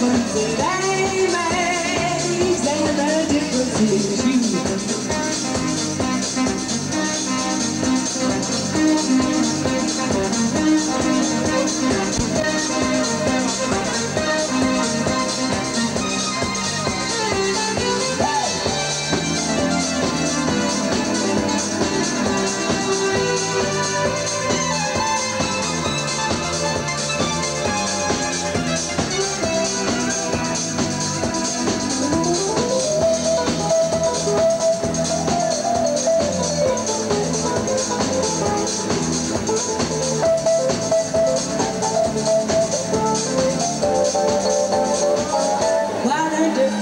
difference they made. Is there a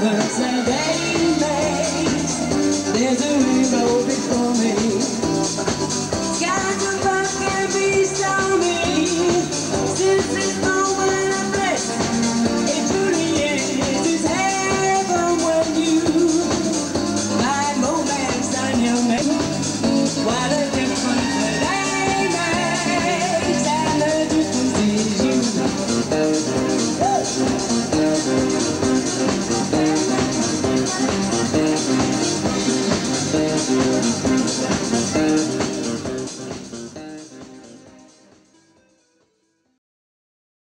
But today makes There's a rainbow before me.